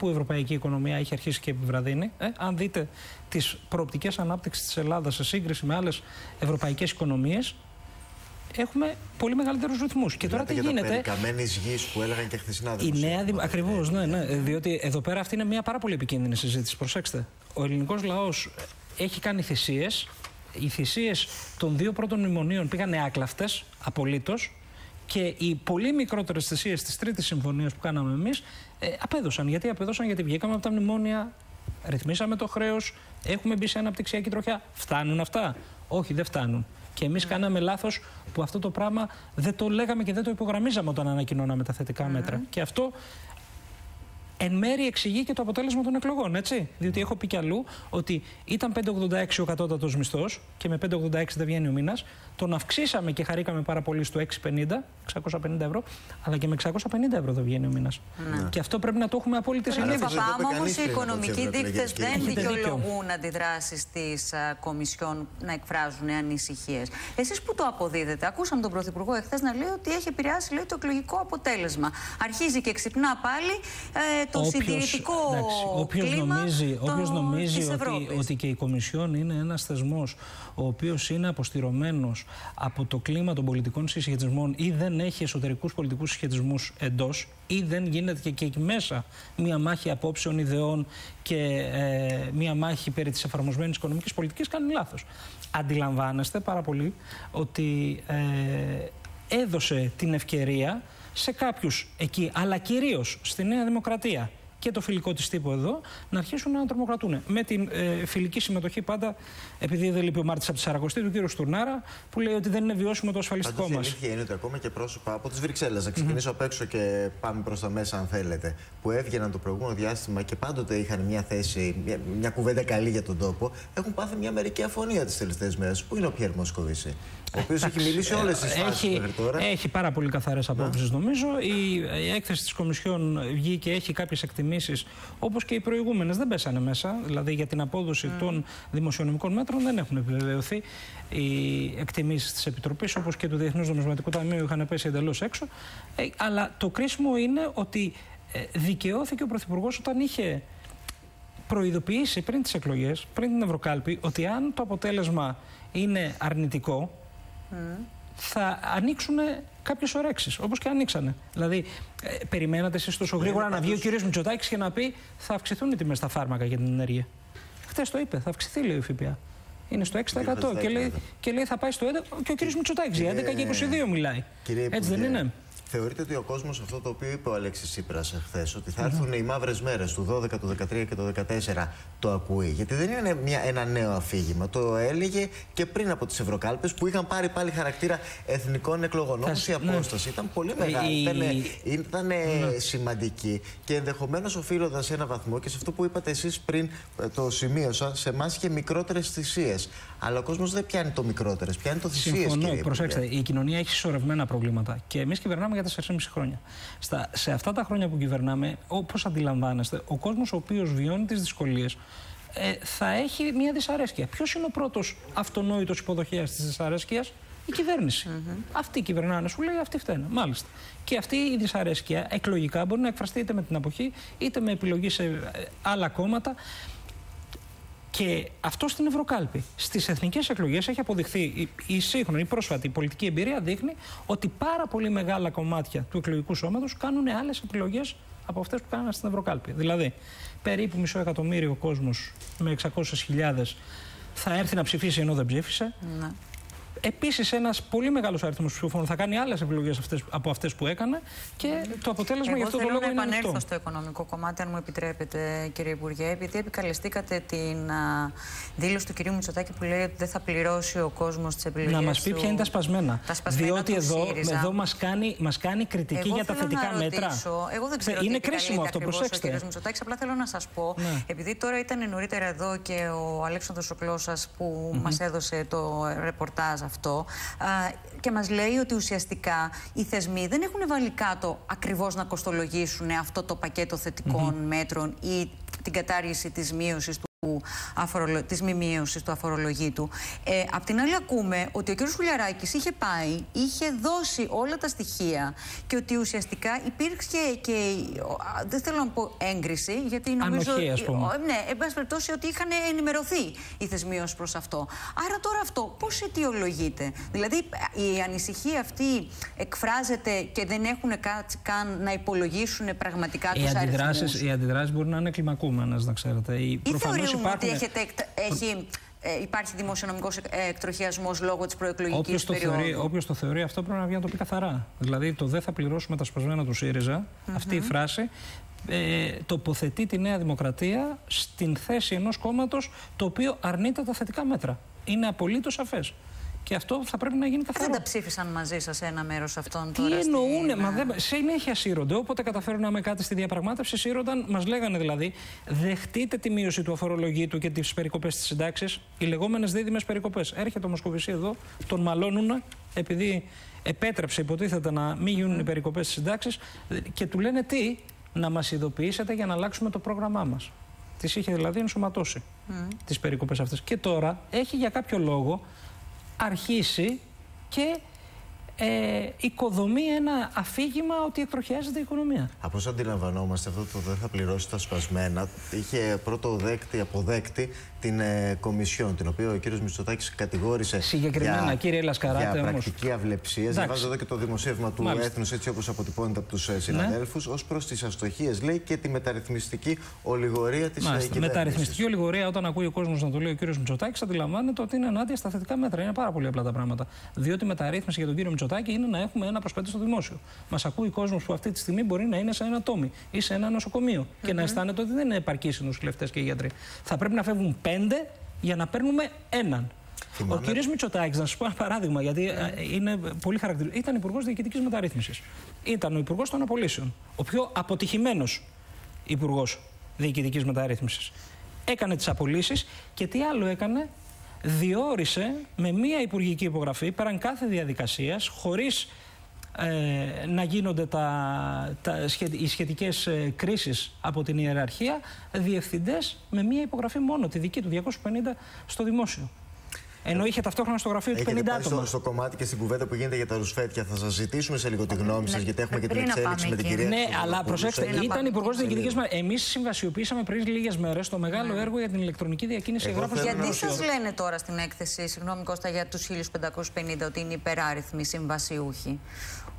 που η ευρωπαϊκή οικονομία έχει αρχίσει και επιβραδύνει. Ε, αν δείτε τις προοπτικές ανάπτυξης της Ελλάδας σε σύγκριση με άλλες ευρωπαϊκές οικονομίες, έχουμε πολύ μεγαλύτερους ρυθμούς. Και τώρα τι γίνεται; Καμένη γης που έλεγαν και χθεσινά Η νέα δημο... Ακριβώς, ναι, ναι. Διότι εδώ πέρα αυτή είναι μια πάρα πολύ επικίνδυνη συζήτηση. Προσέξτε. Ο ελληνικός λαός έχει κάνει θυσίες. Οι θυσίες των δύο πρώτων μνημονίων πήγαν άκλαυτες, απολύτως. Και οι πολύ μικρότερες θυσίες της Τρίτης Συμφωνίας που κάναμε εμείς ε, απέδωσαν. Γιατί απέδωσαν, γιατί βγήκαμε από τα μνημόνια, ρυθμίσαμε το χρέος, έχουμε μπει σε αναπτυξιακή τροχιά. Φτάνουν αυτά; Όχι, δεν φτάνουν. Και εμείς κάναμε λάθος που αυτό το πράγμα δεν το λέγαμε και δεν το υπογραμμίζαμε όταν ανακοινώναμε τα θετικά μέτρα. Και αυτό εν μέρει εξηγεί και το αποτέλεσμα των εκλογών, έτσι. Διότι έχω πει κι αλλού ότι ήταν 5,86 ο κατώτατος μισθός και με 5,86 δεν βγαίνει ο μήνας. Τον αυξήσαμε και χαρήκαμε πάρα πολύ στο 6,50, 650 ευρώ, αλλά και με 650 ευρώ δεν βγαίνει ο μήνας. Ναι. Και αυτό πρέπει να το έχουμε απόλυτη συνείδηση. Παπάμε όμως οι οικονομικοί δείκτες δεν δικαιολογούν αντιδράσεις της Κομισιόν να εκφράζουν ανησυχίες. Εσείς που το αποδίδετε, ακούσαμε τον Πρωθυπουργό εχθές να λέει ότι έχει επηρεάσει λέει, το εκλογικό αποτέλεσμα. Αρχίζει και ξυπνά πάλι ε, το όποιος, συντηρητικό όποιος κλίμα νομίζει, όποιος νομίζει ότι, ότι και η Κομισιόν είναι ένας θεσμός ο οποίος είναι αποστηρωμένος από το κλίμα των πολιτικών συσχετισμών ή δεν έχει εσωτερικούς πολιτικούς συσχετισμούς εντός ή δεν γίνεται και, και εκεί μέσα μία μάχη απόψεων, ιδεών και ε, μία μάχη περί της εφαρμοσμένης οικονομικής πολιτικής κάνει λάθος. Αντιλαμβάνεστε πάρα πολύ ότι ε, έδωσε την ευκαιρία σε κάποιους εκεί, αλλά κυρίως στη Νέα Δημοκρατία και το φιλικό της τύπου εδώ να αρχίσουν να τρομοκρατούν. Με την ε, φιλική συμμετοχή πάντα, επειδή δεν λείπει ο Μάρτης από τη Σαρακοστή, του κ. Στουρνάρα, που λέει ότι δεν είναι βιώσιμο το ασφαλιστικό μα. Η αλήθεια είναι ότι ακόμα και πρόσωπα από τις Βρυξέλλες, να ξεκινήσω mm -hmm. απ' έξω και πάμε προς τα μέσα, αν θέλετε, που έβγαιναν το προηγούμενο διάστημα και πάντοτε είχαν μια θέση, μια, μια κουβέντα καλή για τον τόπο, έχουν πάθει μια μερική αφωνία τις τελευταίες μέρες. Πού είναι ο Πιέρ Μοσκοβίση, ο οποίος έχει μιλήσει όλες τις φάσεις μέχρι τώρα. Έχει πάρα πολύ καθαρές απόψεις, νομίζω. Η, η έκθεση της Κομισιόν βγήκε, έχει κάποιες εκτιμήσεις εκτιμήσει, όπως και οι προηγούμενες, δεν πέσανε μέσα. Δηλαδή για την απόδοση των δημοσιονομικών μέτρων δεν έχουν επιβεβαιωθεί οι εκτιμήσεις της Επιτροπής, όπως και του Διεθνούς Νομισματικού Ταμείου είχαν πέσει εντελώς έξω. Ε, αλλά το κρίσιμο είναι ότι ε, δικαιώθηκε ο Πρωθυπουργός όταν είχε προειδοποιήσει πριν τις εκλογές, πριν την Ευρωκάλπη, ότι αν το αποτέλεσμα είναι αρνητικό, θα ανοίξουν κάποιες ωρέξεις, όπως και ανοίξανε. Δηλαδή, ε, περιμένατε εσείς τόσο γρήγορα να βγει ο κ. Μητσοτάκης και να πει θα αυξηθούν οι τιμές στα φάρμακα για την ενέργεια. Χθες το είπε, θα αυξηθεί λέει ο ΦΠΑ. Είναι στο 6% και λέει, και λέει θα πάει στο 11% και ο κ. Μητσοτάκης για 11 και 22 μιλάει. Έτσι δεν είναι; Θεωρείτε ότι ο κόσμος αυτό το οποίο είπε ο Αλέξης Σύπρα χθε, ότι θα έρθουν οι μαύρες μέρες του 12, του 13 και του 14, το ακούει. Γιατί δεν είναι μια, ένα νέο αφήγημα. Το έλεγε και πριν από τις Ευρωκάλπες που είχαν πάρει πάλι χαρακτήρα εθνικών εκλογών. Όμω η ναι. απόσταση ήταν πολύ μεγάλη. Η... Ήταν, ήταν ναι. σημαντική και ενδεχομένως οφείλοντας σε ένα βαθμό και σε αυτό που είπατε εσείς πριν, ε, το σημείωσα, σε εμάς και μικρότερες θυσίες. Αλλά ο κόσμος δεν πιάνει το μικρότερες, πιάνει το θυσίες. Συμφωνώ. Προσέξτε, η κοινωνία έχει συσσωρευμένα προβλήματα και εμείς κυβερνάμε για 4,5 χρόνια. Στα, σε αυτά τα χρόνια που κυβερνάμε, όπω αντιλαμβάνεστε, ο κόσμος ο οποίος βιώνει τις δυσκολίες ε, θα έχει μια δυσαρέσκεια. Ποιος είναι ο πρώτος αυτονόητος υποδοχέας της δυσαρέσκειας, η κυβέρνηση. Mm -hmm. Αυτοί κυβερνάνε, σου λέει, αυτοί φταίνε. Μάλιστα. Και αυτή η δυσαρέσκεια εκλογικά μπορεί να εκφραστεί είτε με την αποχή, είτε με επιλογή σε ε, άλλα κόμματα. Και αυτό στην Ευρωκάλπη. Στις εθνικές εκλογές έχει αποδειχθεί η, η σύγχρονη, η πρόσφατη πολιτική εμπειρία δείχνει ότι πάρα πολύ μεγάλα κομμάτια του εκλογικού σώματος κάνουν άλλες επιλογές από αυτές που κάνανε στην Ευρωκάλπη. Δηλαδή, περίπου μισό εκατομμύριο κόσμος με 600.000 θα έρθει να ψηφίσει ενώ δεν ψήφισε. Ναι. Επίσης, ένας πολύ μεγάλος αριθμός ψηφοφόρων θα κάνει άλλες επιλογές από αυτέ που έκανε και το αποτέλεσμα γι' αυτό το λόγο είναι. θέλω να επανέλθω στο οικονομικό κομμάτι, αν μου επιτρέπετε, κύριε Υπουργέ, επειδή επικαλεστήκατε την α, δήλωση του κυρίου Μητσοτάκη που λέει ότι δεν θα πληρώσει ο κόσμος τις επιλογές. Να μας πει ποια είναι τα σπασμένα. Τα σπασμένα Διότι εδώ, εδώ μας κάνει, μας κάνει κριτική εγώ για τα θετικά μέτρα. Εγώ δεν ξέρω. Είναι κρίσιμο αυτό, προσέξτε. Ο κύριος Μητσοτάκης, απλά θέλω να σας πω, ναι. επειδή τώρα ήταν νωρίτερα εδώ και ο Αλέξανδρος Σοκλώσσα που mm -hmm. μας έδωσε το ρεπορτάζ αυτό και μας λέει ότι ουσιαστικά οι θεσμοί δεν έχουν βάλει κάτω ακριβώς να κοστολογήσουν αυτό το πακέτο θετικών μέτρων ή την κατάργηση της μείωσης του αφορολο... της μη μείωσης του αφορολογήτου. Ε, απ' την άλλη ακούμε ότι ο κ. Χουλιαράκης είχε πάει, είχε δώσει όλα τα στοιχεία και ότι ουσιαστικά υπήρξε και, δεν θέλω να πω έγκριση, γιατί νομίζω... Ανοχή, ας πούμε. Ναι, εν πάση περιπτώσει ότι είχαν ενημερωθεί οι θεσμοί ως προς αυτό. Άρα τώρα αυτό πώς αιτιολογείται; Δηλαδή η ανησυχία αυτή εκφράζεται και δεν έχουν καν να υπολογίσουν πραγματικά τους αριθμούς; Οι αντιδράσεις μπορεί να είναι κλιμακούμενες, να ξέρετε. Ή θεωρούμε ότι έχετε, έχει, ε, υπάρχει δημοσιονομικός εκτροχιασμός λόγω της προεκλογικής περίοδου. Όποιος το θεωρεί αυτό πρέπει να βγει να το πει καθαρά. Δηλαδή το δεν θα πληρώσουμε τα σπασμένα του ΣΥΡΙΖΑ, αυτή η φράση ε, τοποθετεί τη Νέα Δημοκρατία στην θέση ενός κόμματος το οποίο αρνείται τα θετικά μέτρα. Είναι απολύτως σαφές. Και αυτό θα πρέπει να γίνει καθαρό. Δεν τα ψήφισαν μαζί σας ένα μέρος αυτών τώρα. Τι εννοούν, μα δεν. Συνέχεια σύρονται. Όποτε καταφέρναμε κάτι στη διαπραγμάτευση, σύρονταν, μας λέγανε δηλαδή, δεχτείτε τη μείωση του αφορολογήτου και τις περικοπές της συντάξης, οι λεγόμενες δίδυμες περικοπές. Έρχεται ο Μοσκοβισή εδώ, τον μαλώνουν, επειδή επέτρεψε υποτίθεται να μην γίνουν οι περικοπές της συντάξης και του λένε τι, να μας ειδοποιήσετε για να αλλάξουμε το πρόγραμμά μας. Τις είχε δηλαδή ενσωματώσει mm. τις περικοπές αυτές. Και τώρα έχει για κάποιο λόγο αρχίσει και ε, οικοδομεί ένα αφήγημα ότι εκτροχιάζεται η οικονομία. Από όσο αντιλαμβανόμαστε, αυτό το δεν θα πληρώσει τα σπασμένα. Είχε πρώτο δέκτη, αποδέκτη την ε, Κομισιόν, την οποία ο κύριος Μητσοτάκης κατηγόρησε. Συγκεκριμένα, για, κύριε Λασκαράτε. Για πρακτική αυλεψία. Διαβάζω εδώ και το δημοσίευμα του Έθνους, έτσι όπως αποτυπώνεται από τους ε, συναδέλφους, ναι. ως προς τις αστοχίες, λέει, και τη μεταρρυθμιστική ολιγορία της κυβέρνησης. Μεταρρυθμιστική ολιγορία, όταν ακούει ο κόσμος να το λέει ο κύριος Μητσοτάκης, αντιλαμβάνεται ότι είναι ενάντια στα θετικά μέτρα. Είναι πάρα πολύ απλά τα πράγματα. Διότι μεταρρύθμιση για τον κύριο Μητσοτάκη είναι να έχουμε ένα προσπέτη στο δημόσιο. Μας ακούει ο κόσμος που αυτή τη στιγμή μπορεί να είναι σε ένα τόμι ή σε ένα νοσοκομείο mm -hmm. και να αισθάνεται ότι δεν είναι επαρκή οι νοσηλευτές και οι γιατροί. Θα πρέπει να φεύγουν πέντε για να παίρνουμε έναν. Θυμάμαι. Ο κ. Μητσοτάκης, να σα πω ένα παράδειγμα, γιατί ε, είναι πολύ χαρακτηριστικό. Ήταν υπουργός διοικητικής μεταρρύθμισης. Ήταν ο υπουργός των απολύσεων. Ο πιο αποτυχημένος υπουργός διοικητικής μεταρρύθμισης. Έκανε τις απολύσεις και τι άλλο έκανε, διόρισε με μία υπουργική υπογραφή πέραν κάθε διαδικασίας, χωρίς ε, να γίνονται τα, τα, οι σχετικές ε, κρίσεις από την ιεραρχία διευθυντές με μία υπογραφή μόνο, τη δική του 250 στο δημόσιο. Ενώ είχε ταυτόχρονα στο γραφείο του 50 άτομα. Στο, στο κομμάτι και στην κουβέντα που γίνεται για τα ρουσφέτια, θα σας ζητήσουμε σε λίγο τη γνώμη σας, ναι, γιατί έχουμε και την εξέλιξη με την κυρία Ναι, αλλά προσέξτε, ήταν υπουργός διοικητικής Εμείς συμβασιοποιήσαμε πριν λίγες μέρες το μεγάλο έργο για την ηλεκτρονική διακίνηση εγγράφων Γιατί σας λένε τώρα στην έκθεση, συγγνώμη Κώστα, για τους 1550 ότι είναι υπεράριθμοι συμβασιούχοι.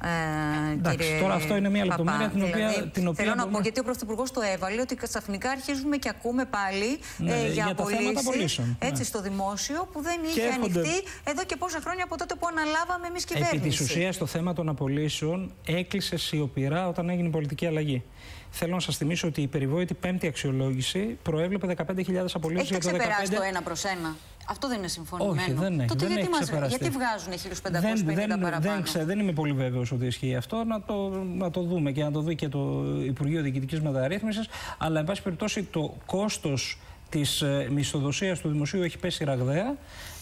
Ε, Εντάξει, κύριε τώρα αυτό είναι μια λεπτομέρεια την οποία. Δηλαδή, την οποία θέλω να πω, γιατί ο Πρωθυπουργός το έβαλε, ότι ξαφνικά αρχίζουμε και ακούμε πάλι ναι, ε, για, απολύσεις, Έτσι, ναι. στο δημόσιο που δεν είχε ανοιχτεί εδώ και πόσα χρόνια από τότε που αναλάβαμε εμείς κυβέρνηση. Επί της ουσίας, το θέμα των απολύσεων έκλεισε σιωπηρά όταν έγινε η πολιτική αλλαγή. Θέλω να σας θυμίσω ότι η περιβόητη πέμπτη αξιολόγηση προέβλεπε 15.000 απολύσεις για το 2015. Έχετε ξεπεράσει το ένα προς ένα. Αυτό δεν είναι συμφωνημένο. Όχι, δεν έχει. Τότε δεν γιατί, έχει μας, γιατί βγάζουν 1550 δεν, δεν, παραπάνω; Δεν, δεν είμαι πολύ βέβαιος ότι ισχύει αυτό. Να το, να το δούμε και να το δει και το Υπουργείο Διοικητικής Μεταρρύθμισης. Αλλά, εν πάση περιπτώσει, το κόστος της ε, μισθοδοσίας του δημοσίου έχει πέσει ραγδαία.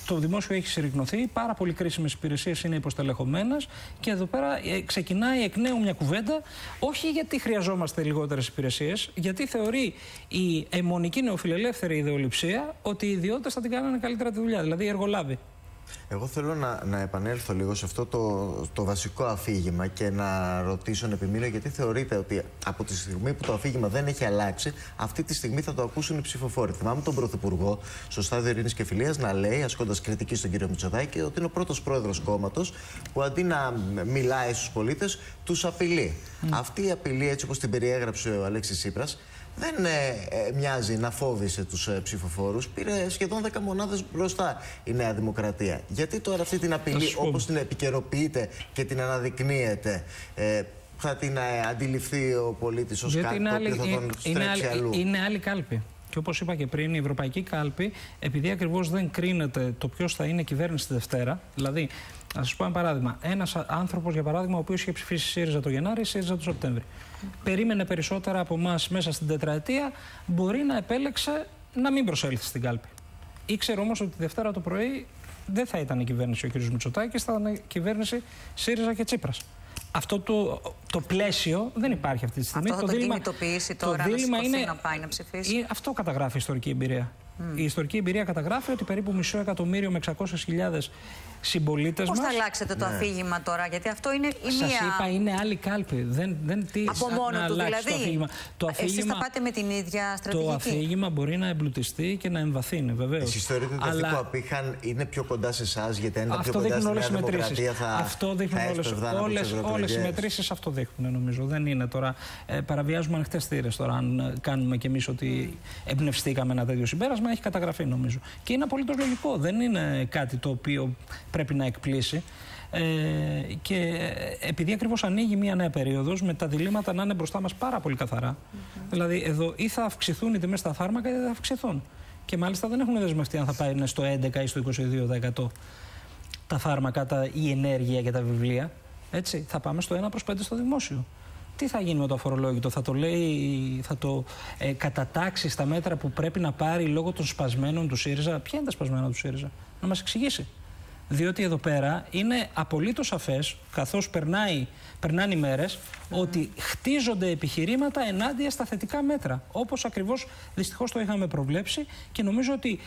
Το δημόσιο έχει συρρυκνωθεί, πάρα πολύ κρίσιμες υπηρεσίες είναι υποστελεχωμένες και εδώ πέρα ε, ξεκινάει εκ νέου μια κουβέντα, όχι γιατί χρειαζόμαστε λιγότερες υπηρεσίες, γιατί θεωρεί η αιμονική νεοφιλελεύθερη ιδεολειψία ότι οι ιδιώτες θα την κάνανε καλύτερα τη δουλειά, δηλαδή οι εργολάβοι. Εγώ θέλω να, να επανέλθω λίγο σε αυτό το, το βασικό αφήγημα και να ρωτήσω, να επιμείνω, γιατί θεωρείτε ότι από τη στιγμή που το αφήγημα δεν έχει αλλάξει, αυτή τη στιγμή θα το ακούσουν οι ψηφοφόροι. Θυμάμαι τον Πρωθυπουργό στο στάδιο Ειρήνη και Φιλίας να λέει, ασκώντας κριτική στον κύριο Μητσοδάκη, ότι είναι ο πρώτος πρόεδρος κόμματος που αντί να μιλάει στους πολίτες, τους απειλεί. Αυτή η απειλή, έτσι όπως την περιέγραψε ο Αλέξης Σύπρα, δεν ε, ε, μοιάζει να φόβησε τους ε, ψηφοφόρους. Πήρε σχεδόν 10 μονάδες μπροστά η Νέα Δημοκρατία. Γιατί τώρα αυτή την απειλή όπως την επικαιροποιείται και την αναδεικνύεται ε, θα την ε, αντιληφθεί ο πολίτης ως κάτι το οποίο θα τον είναι, άλλη, αλλού; Είναι άλλη κάλπη. Και όπως είπα και πριν, η Ευρωπαϊκή Κάλπη, επειδή ακριβώς δεν κρίνεται το ποιος θα είναι κυβέρνηση τη Δευτέρα, δηλαδή, να σα πω ένα παράδειγμα. Ένας άνθρωπος, για παράδειγμα, ο οποίος είχε ψηφίσει ΣΥΡΙΖΑ το Γενάρη, ΣΥΡΙΖΑ το Σεπτέμβρη περίμενε περισσότερα από εμάς μέσα στην τετραετία, μπορεί να επέλεξε να μην προσέλθει στην κάλπη. Ήξερε όμως ότι τη Δευτέρα το πρωί δεν θα ήταν η κυβέρνηση ο κ. Μητσοτάκης, θα ήταν η κυβέρνηση ΣΥΡΙΖΑ και Τσίπρας. Αυτό το, το πλαίσιο δεν υπάρχει αυτή τη στιγμή. Αυτό θα το, το κινητοποιήσει τώρα το να είναι, να πάει να ψηφίσει. Αυτό καταγράφει η ιστορική εμπειρία. Η ιστορική εμπειρία καταγράφει ότι περίπου μισό εκατομμύριο με 600.000 συμπολίτες μα. Πώς θα αλλάξετε το ναι. αφήγημα τώρα, Γιατί αυτό είναι η Σας μία. Σα είπα, είναι άλλη κάλπη. Δεν, δεν τι, Από μόνο του δηλαδή. Το αφήγημα. Το αφήγημα, Εσείς θα πάτε με την ίδια στρατηγική; Το αφήγημα μπορεί να εμπλουτιστεί και να εμβαθύνει, βεβαίως. Εσείς θεωρείτε ότι αυτοί που απήχαν είναι πιο κοντά σε εσάς, γιατί αν είναι πιο κοντά στην Δημοκρατία θα. Αυτό δείχνουν όλε οι μετρήσεις. Αυτό δείχνουν, νομίζω. Δεν είναι τώρα. Ε, παραβιάζουμε ανοιχτές θύρες τώρα, αν κάνουμε κι εμείς ότι εμπνευστήκαμε ένα τέτοιο συμπέρασμα. Έχει καταγραφεί, νομίζω. Και είναι απολύτως λογικό. Δεν είναι κάτι το οποίο πρέπει να εκπλήσει. Ε, και επειδή ακριβώς ανοίγει μια νέα περίοδος με τα διλήμματα να είναι μπροστά μας πάρα πολύ καθαρά. Δηλαδή, εδώ ή θα αυξηθούν οι τιμές στα φάρμακα ή δεν θα αυξηθούν. Και μάλιστα δεν έχουν δεσμευτεί αν θα πάει στο 11 ή στο 22% τα φάρμακα, τα, η ενέργεια και τα βιβλία. Έτσι, θα πάμε στο 1 προς 5 στο δημόσιο. Τι θα γίνει με το αφορολόγητο, θα το λέει, θα το ε, κατατάξει στα μέτρα που πρέπει να πάρει λόγω των σπασμένων του ΣΥΡΙΖΑ; Ποια είναι τα σπασμένα του ΣΥΡΙΖΑ, να μας εξηγήσει. Διότι εδώ πέρα είναι απολύτως σαφές, καθώς περνάνε οι μέρες, ότι χτίζονται επιχειρήματα ενάντια στα θετικά μέτρα. Όπως ακριβώς δυστυχώς το είχαμε προβλέψει και νομίζω ότι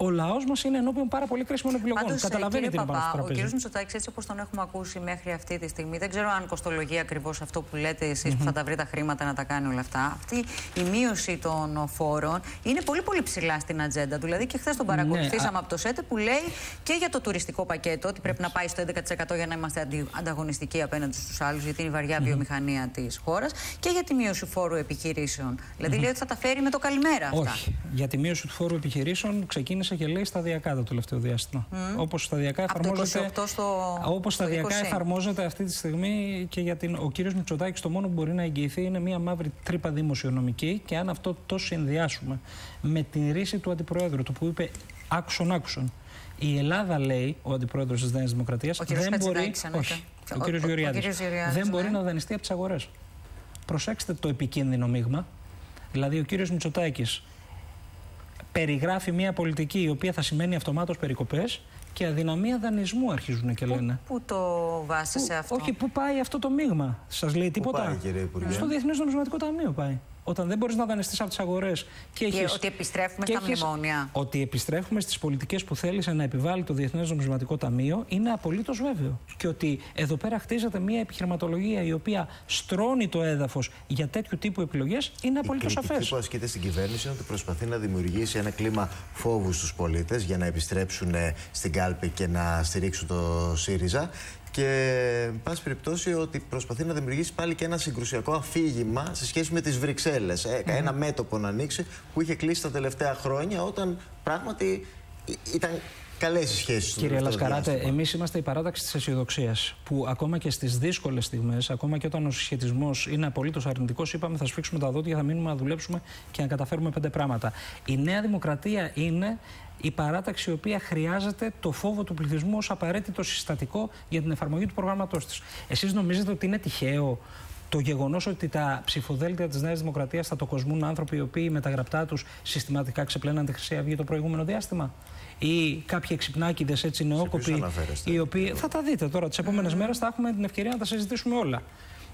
ο λαός μας είναι ενώπιον πάρα πολύ κρίσιμων επιλογών. Πάντως, Καταλαβαίνει την Παπά, Ο κ. Μητσοτάκης, έτσι όπως τον έχουμε ακούσει μέχρι αυτή τη στιγμή, δεν ξέρω αν κοστολογεί ακριβώς αυτό που λέτε εσείς που θα τα βρει τα χρήματα να τα κάνει όλα αυτά. Αυτή η μείωση των φόρων είναι πολύ πολύ ψηλά στην ατζέντα. Δηλαδή και χθες τον ναι, παρακολουθήσαμε ναι, από το ΣΕΤΕ που λέει και για το τουριστικό πακέτο ότι πρέπει να πάει στο 11% για να είμαστε ανταγωνιστικοί απέναντι στους άλλους, γιατί είναι η βαριά βιομηχανία της χώρας και για τη μείωση φόρου επιχειρήσεων. Δηλαδή λέει ότι θα τα φέρει με το καλημέρα αυτά. Όχι. Για τη μείωση του φόρου επιχειρήσεων ξεκίνησε και λέει σταδιακά το τελευταίο διάστημα. Mm. Όπως σταδιακά εφαρμόζεται. Όπως σταδιακά εφαρμόζεται αυτή τη στιγμή και για την. Ο κύριος Μητσοτάκης το μόνο που μπορεί να εγγυηθεί είναι μια μαύρη τρύπα δημοσιονομική και αν αυτό το συνδυάσουμε με την ρίση του αντιπροέδρου του που είπε άκουσον άκουσον. Η Ελλάδα λέει, ο αντιπρόεδρος της Νέας Δημοκρατίας, δεν μπορεί. Όχι, ο, ο, Γεωργιάδης. Δεν μπορεί ναι. να δανειστεί από τις αγορές. Προσέξτε το επικίνδυνο μείγμα. Δηλαδή, ο κύριος Μητσοτάκης περιγράφει μια πολιτική η οποία θα σημαίνει αυτομάτως περικοπές και αδυναμία δανεισμού αρχίζουν και λένε. Πού, το βάσισε αυτό; Όχι, πού πάει αυτό το μείγμα; Σας λέει τίποτα. Πού πάει, κύριε Υπουργέ; Στο Διεθνές Νομισματικό Ταμείο πάει. Όταν δεν μπορείς να δανειστείς από τις αγορές. Και, έχεις... ότι επιστρέφουμε και στα έχεις... μνημόνια. Ότι επιστρέφουμε στις πολιτικές που θέλησε να επιβάλλει το Διεθνές Νομισματικό Ταμείο είναι απολύτως βέβαιο. Και ότι εδώ πέρα χτίζεται μια επιχειρηματολογία η οποία στρώνει το έδαφος για τέτοιου τύπου επιλογές είναι απολύτως σαφέ. Αυτό που ασκείται στην κυβέρνηση είναι ότι προσπαθεί να δημιουργήσει ένα κλίμα φόβου στους πολίτες για να επιστρέψουν στην κάλπη και να στηρίξουν το ΣΥΡΙΖΑ. Και, εν πάση περιπτώσει, ότι προσπαθεί να δημιουργήσει πάλι και ένα συγκρουσιακό αφήγημα σε σχέση με τις Βρυξέλλες. Ε, ένα μέτωπο να ανοίξει που είχε κλείσει τα τελευταία χρόνια όταν πράγματι ήταν καλές οι σχέσεις του. Κύριε Λασκαράτε, εμείς είμαστε η παράταξη της αισιοδοξίας. Που ακόμα και στις δύσκολες στιγμές, ακόμα και όταν ο συσχετισμός είναι απολύτως αρνητικός, είπαμε θα σφίξουμε τα δόντια, θα μείνουμε να δουλέψουμε και να καταφέρουμε πέντε πράγματα. Η Νέα Δημοκρατία είναι η παράταξη η οποία χρειάζεται το φόβο του πληθυσμού ως απαραίτητο συστατικό για την εφαρμογή του προγράμματός της. Εσείς νομίζετε ότι είναι τυχαίο το γεγονός ότι τα ψηφοδέλτια της Νέας Δημοκρατίας θα το κοσμούν άνθρωποι οι οποίοι με τα γραπτά τους συστηματικά ξεπλέναν τη Χρυσή Αυγή το προηγούμενο διάστημα; Ή κάποιοι εξυπνάκιδε έτσι νεόκοποι. Οι οποίοι... Θα τα δείτε τώρα. Τις επόμενες μέρες θα έχουμε την ευκαιρία να τα συζητήσουμε όλα.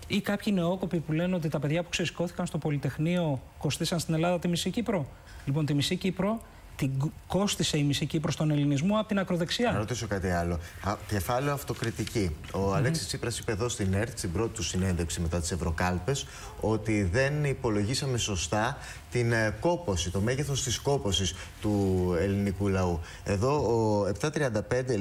Ή κάποιοι νεόκοποι που λένε ότι τα παιδιά που ξεσηκώθηκαν στο Πολυτεχνείο κοστίσαν στην Ελλάδα τη μισή Κύπρο; Λοιπόν, τη μισή Κύπρο την κόστησε η μισή Κύπρο στον ελληνισμό από την ακροδεξιά. Να ρωτήσω κάτι άλλο. Α, κεφάλαιο αυτοκριτική. Ο mm -hmm. Αλέξης Τσίπρας είπε εδώ στην ΕΡΤ, στην πρώτη του συνέντευξη μετά τις Ευρωκάλπες, ότι δεν υπολογίσαμε σωστά την ε, κόποση, το μέγεθος της κόπωσης του ελληνικού λαού. Εδώ ο 735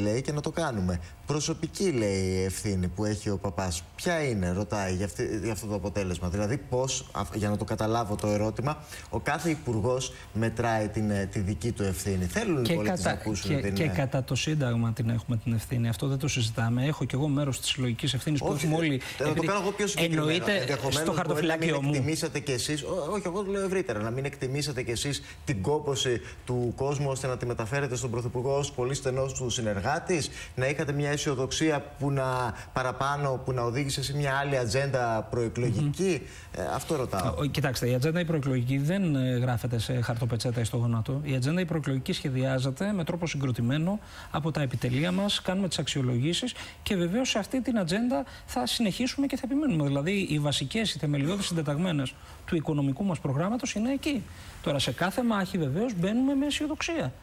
λέει και να το κάνουμε. Προσωπική λέει η ευθύνη που έχει ο παπάς. Ποια είναι, ρωτάει, για, αυτή, για αυτό το αποτέλεσμα. Δηλαδή πώς, για να το καταλάβω το ερώτημα, ο κάθε υπουργός μετράει την, ε, τη δική του ευθύνη. Θέλουν και πολίτες κατά, να ακούσουν και, την... Και κατά το Σύνταγμα την έχουμε την ευθύνη. Αυτό δεν το συζητάμε. Έχω κι εγώ μέρος της συλλογικής ευθύνης που έχουμε όλοι. Να το κάνω εγώ πιο συγκεκριμένο. Εννοείται στο χαρτοφυλάκιο μου. Εκτιμήσατε κι εσείς, όχι εγώ το λέω ευρύτερα, να μην εκτιμήσετε κι εσείς την κόπωση του κόσμου ώστε να τη μεταφέρετε στον Πρωθυπουργό ως πολύ στενός του συνεργάτης, να είχατε μια αισιοδοξία που να παραπάνω, που να οδήγησε σε μια άλλη ατζέντα προεκλογική. Mm -hmm. ε, αυτό ρωτάω. Κοιτάξτε, η ατζέντα η προεκλογική δεν ε, γράφεται σε χαρτοπετσέτα ή στο γόνατο. Η ατζέντα η προεκλογική σχεδιάζεται με τρόπο συγκροτημένο από τα επιτελεία μας, κάνουμε τις αξιολογήσεις και βεβαίως σε αυτή την ατζέντα θα συνεχίσουμε και θα επιμένουμε. Δηλαδή, οι βασικές, οι θεμελιώδεις συντεταγμένες του οικονομικού μας προγράμματος είναι εκεί. Τώρα σε κάθε μάχη βεβαίως μπαίνουμε με αισιοδοξία.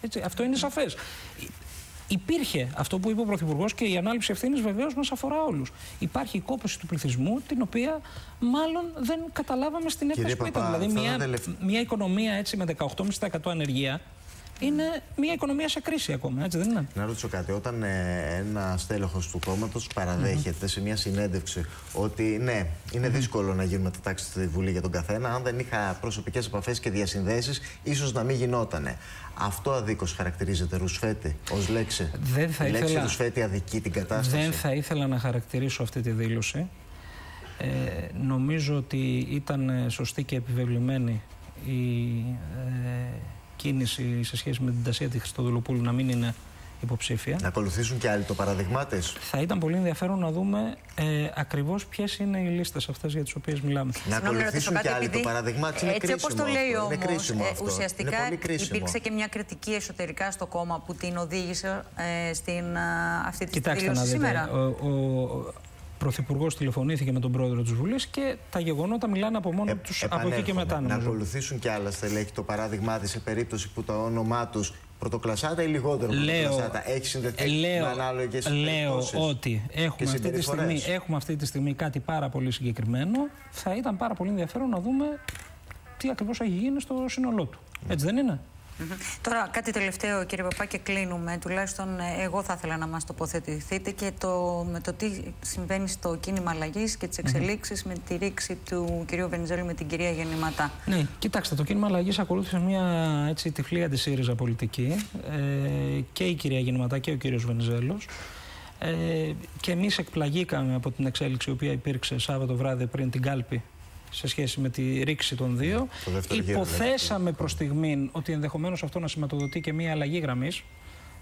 Έτσι, αυτό είναι σαφές. Υπήρχε αυτό που είπε ο Πρωθυπουργός και η ανάληψη ευθύνης βεβαίως μας αφορά όλους. Υπάρχει η κόπωση του πληθυσμού, την οποία μάλλον δεν καταλάβαμε στην έκθεση που ήταν. Δηλαδή, μια, μια οικονομία έτσι με 18,5% ανεργία είναι μια οικονομία σε κρίση ακόμα, έτσι δεν είναι; Να ρωτήσω κάτι. Όταν ε, ένα στέλεχος του κόμματος παραδέχεται σε μια συνέντευξη ότι ναι, είναι δύσκολο να γίνουν μετατάξει στη Βουλή για τον καθένα, αν δεν είχα προσωπικές επαφές και διασυνδέσεις, ίσως να μην γινότανε. Αυτό αδίκως χαρακτηρίζεται ρουσφέτη ως λέξη. Δεν θα η λέξη ήθελα... ρουσφέτη αδικεί την κατάσταση. Δεν θα ήθελα να χαρακτηρίσω αυτή τη δήλωση. Ε, νομίζω ότι ήταν σωστή και επιβεβλημένη η ε, κίνηση σε σχέση με την Τασία τη Χριστοδουλοπούλου να μην είναι υποψήφια. Να ακολουθήσουν και άλλοι το παράδειγμά της. Θα ήταν πολύ ενδιαφέρον να δούμε ε, ακριβώς ποιες είναι οι λίστες αυτές για τις οποίες μιλάμε. Να ακολουθήσουν και άλλοι το παράδειγμά της. Έτσι όπως το λέει όμως, ε, ουσιαστικά υπήρξε και μια κριτική εσωτερικά στο κόμμα που την οδήγησε ε, στην, αυτή τη Κοιτάξτε σήμερα. Ο, ο, Πρωθυπουργός τηλεφωνήθηκε με τον πρόεδρο της Βουλής και τα γεγονότα μιλάνε από μόνο ε, τους από εκεί και μετά. Να ακολουθήσουν και άλλα στελέχη το παράδειγμά της σε περίπτωση που το όνομά τους πρωτοκλασάτα ή λιγότερο λέω, πρωτοκλασάτα έχει συνδεθεί λέω, με ανάλογες Λέω ότι έχουμε αυτή, τη στιγμή, έχουμε αυτή τη στιγμή κάτι πάρα πολύ συγκεκριμένο. Θα ήταν πάρα πολύ ενδιαφέρον να δούμε τι ακριβώς έχει γίνει στο σύνολό του. Έτσι δεν είναι; Τώρα, κάτι τελευταίο, κύριε Παπά, και κλείνουμε. Τουλάχιστον ε, εγώ θα ήθελα να μας τοποθετηθείτε και το, με το τι συμβαίνει στο κίνημα αλλαγής και τις εξελίξεις με τη ρήξη του κυρίου Βενιζέλου με την κυρία Γεννηματά. Ναι, κοιτάξτε, το κίνημα αλλαγής ακολούθησε μια έτσι, τυφλή αντισύριζα πολιτική. Ε, και η κυρία Γεννηματά και ο κύριος Βενιζέλος. Ε, και εμείς εκπλαγήκαμε από την εξέλιξη η οποία υπήρξε Σάββατο βράδυ πριν την κάλπη σε σχέση με τη ρήξη των δύο. Υποθέσαμε προς στιγμή ότι ενδεχομένως αυτό να σηματοδοτεί και μία αλλαγή γραμμής.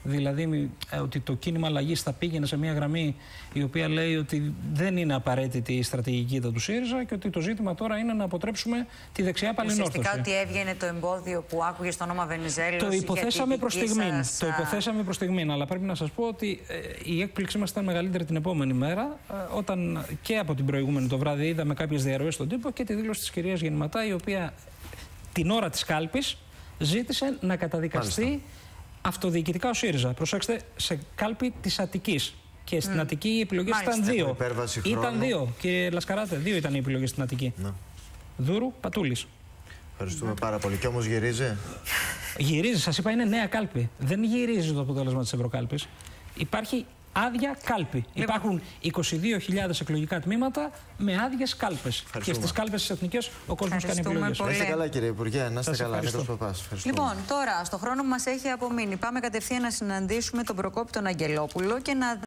Δηλαδή ε, ότι το κίνημα αλλαγής θα πήγαινε σε μια γραμμή η οποία λέει ότι δεν είναι απαραίτητη η στρατηγική του ΣΥΡΙΖΑ και ότι το ζήτημα τώρα είναι να αποτρέψουμε τη δεξιά παλινόρθωση. Ουσιαστικά ότι έβγαινε το εμπόδιο που άκουγες στο όνομα Βενιζέλος. Το υποθέσαμε προς στιγμή. Το υποθέσαμε προς στιγμή. Αλλά πρέπει να σας πω ότι ε, η έκπληξή μας ήταν μεγαλύτερη την επόμενη μέρα, ε, όταν και από την προηγούμενη το βράδυ είδαμε κάποιες διαρροές στον τύπο και τη δήλωση της κυρίας Γεννηματά, η οποία την ώρα της κάλπης ζήτησε να καταδικαστεί αυτοδιοικητικά ο ΣΥΡΙΖΑ. Προσέξτε, σε κάλπη της Αττικής. Και στην Αττική οι επιλογές ήταν δύο. Ήταν δύο. Κύριε Λασκαράτε, δύο ήταν οι επιλογές στην Αττική. Ναι. Δούρου, Πατούλης. Ευχαριστούμε πάρα πολύ. Και όμως γυρίζει. Γυρίζει, σας είπα, είναι νέα κάλπη. Δεν γυρίζει το αποτέλεσμα της Ευρωκάλπης. Υπάρχει άδεια κάλπη. Λοιπόν. Υπάρχουν 22.000 εκλογικά τμήματα με άδειες κάλπες. Και στις κάλπες της εθνικέ ο κόσμος κάνει επιλογές. Να είστε καλά, κύριε Υπουργέ. Να είστε καλά. Λοιπόν, τώρα, στο χρόνο που μας έχει απομείνει, πάμε κατευθείαν να συναντήσουμε τον Προκόπη τον Αγγελόπουλο και να